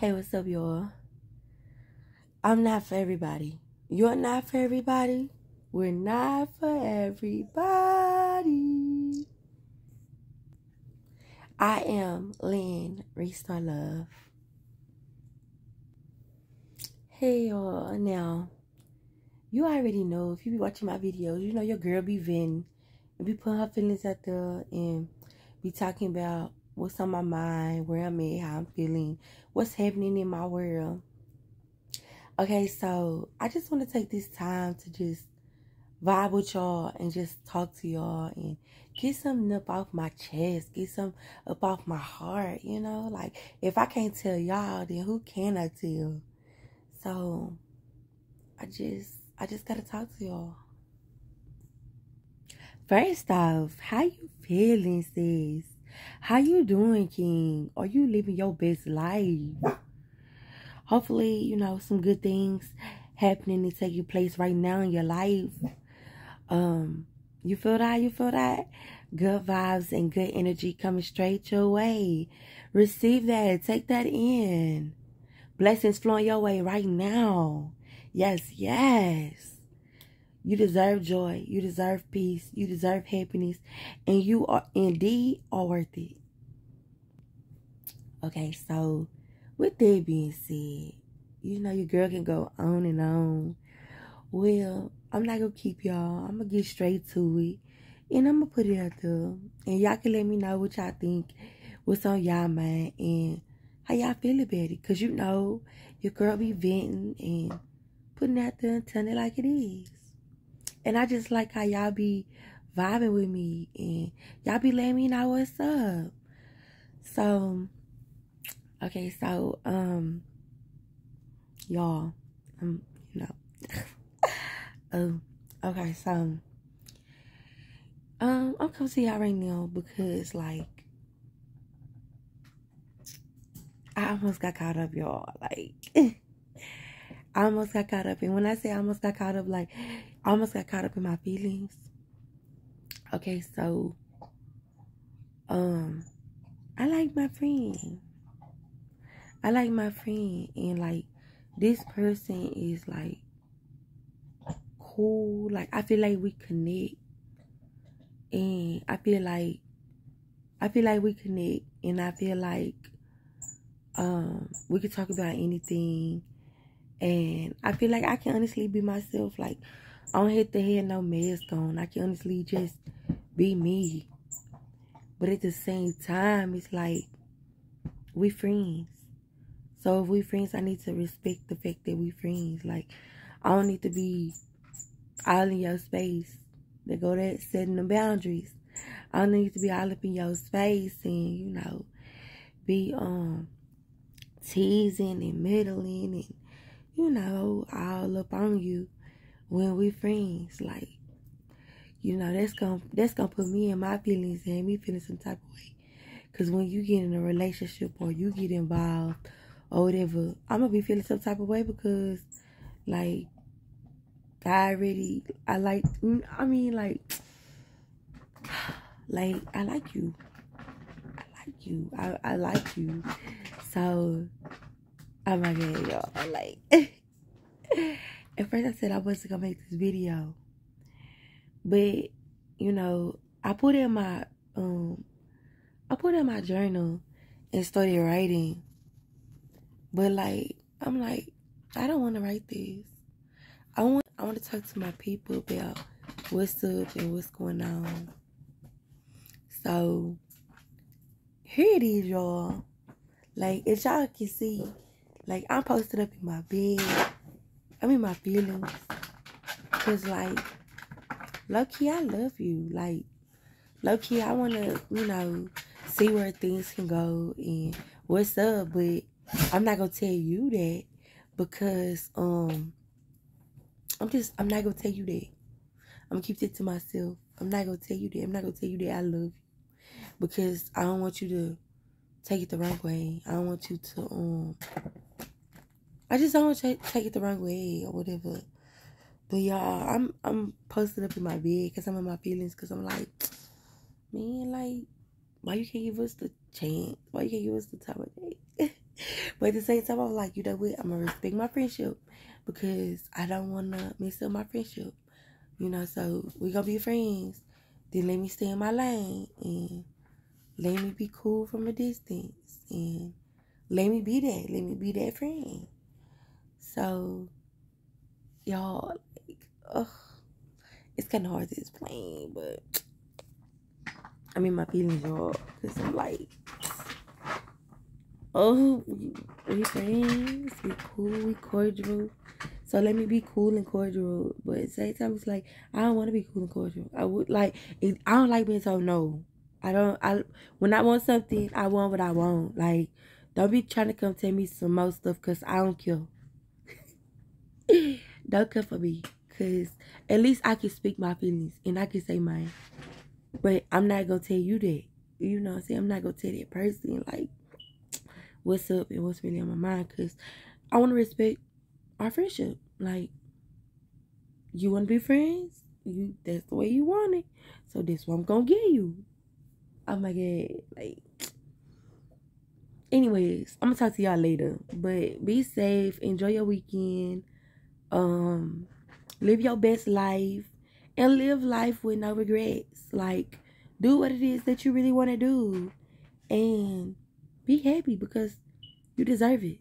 Hey, what's up, y'all? I'm not for everybody. You're not for everybody. We're not for everybody. I am Lynn Restore Love. Hey, y'all. Now, you already know if you be watching my videos, you know your girl be venting and be putting her feelings out there and be talking about what's on my mind, where I'm at, how I'm feeling, what's happening in my world. Okay, so I just want to take this time to just vibe with y'all and just talk to y'all and get something up off my chest, get something up off my heart, you know? Like, if I can't tell y'all, then who can I tell? So, I just, I just gotta talk to y'all. First off, how you feeling, sis? How you doing, King? Are you living your best life? Hopefully, you know, some good things happening and taking place right now in your life. Um, you feel that? You feel that? Good vibes and good energy coming straight your way. Receive that. Take that in. Blessings flowing your way right now. Yes, yes. You deserve joy. You deserve peace. You deserve happiness. And you are indeed are worth it. Okay, so with that being said, you know your girl can go on and on. Well, I'm not gonna keep y'all. I'm gonna get straight to it. And I'm gonna put it out there. And y'all can let me know what y'all think, what's on y'all mind, and how y'all feel about it. Cause you know, your girl be venting and putting out there and telling it like it is. And I just like how y'all be vibing with me and y'all be letting me know what's up. So, okay, so, um, y'all, um, you know, um, okay, so, um, I'm coming to y'all right now because, like, I almost got caught up, y'all. Like, I almost got caught up. And when I say I almost got caught up, like, Almost got caught up in my feelings. Okay, so um I like my friend. I like my friend and like this person is like cool. Like I feel like we connect and I feel like I feel like we connect and I feel like um we could talk about anything and I feel like I can honestly be myself like I don't hit the head no mask on. I can honestly just be me. But at the same time, it's like we friends. So if we friends, I need to respect the fact that we friends. Like I don't need to be all in your space. They go that setting the boundaries. I don't need to be all up in your space and you know be um teasing and meddling and you know all up on you when we friends. Like, you know, that's gonna that's gonna put me in my feelings and me feeling some type of way. Cause when you get in a relationship or you get involved or whatever, I'm gonna be feeling some type of way because, like, I already I like mm, I mean like like I like you. I like you. I, I like you. So oh my god, y'all like at first I said I wasn't gonna make this video. But, you know, I put in my um I put in my journal and started writing. But like I'm like, I don't wanna write this. I want I want to talk to my people about what's up and what's going on. So here it is, y'all. Like as y'all can see, like I'm posted up in my bed I'm in my feelings. Cause like, low key, I love you. Like, low key, I wanna, you know, see where things can go and what's up. But I'm not gonna tell you that because um, I'm just, I'm not gonna tell you that. I'm gonna keep it to myself. I'm not gonna tell you that. I'm not gonna tell you that I love you because I don't want you to take it the wrong way. I don't want you to um I just don't to take it the wrong way or whatever. But y'all, I'm I'm posted up in my bed because I'm in my feelings because I'm like, man, like, why you can't give us the chance? Why you can't give us the time of day? but at the same time, I'm like, you know what? I'm gonna respect my friendship because I don't wanna mess up my friendship. You know, so we gonna be friends. Then let me stay in my lane and let me be cool from a distance and let me be that. Let me be that friend. So y'all like ugh. It's kinda hard to explain, but I mean my feelings y'all because I'm like oh we, we friends, we cool, we cordial. So let me be cool and cordial, but at the same time, it's like I don't want to be cool and cordial. I would like it, I don't like being told no. I don't. I when I want something, I want what I want. Like don't be trying to come tell me some more stuff because I don't care. Don't come for me because at least I can speak my feelings and I can say mine. But I'm not gonna tell you that. You know what I'm saying? I'm not gonna tell that person like what's up and what's really on my mind because I want to respect our friendship. Like, you want to be friends? You that's the way you want it. So this what I'm gonna give you. Oh my god, like. Anyways, I'm gonna talk to y'all later. But be safe. Enjoy your weekend. Um, live your best life and live life with no regrets. Like, do what it is that you really want to do, and be happy because you deserve it.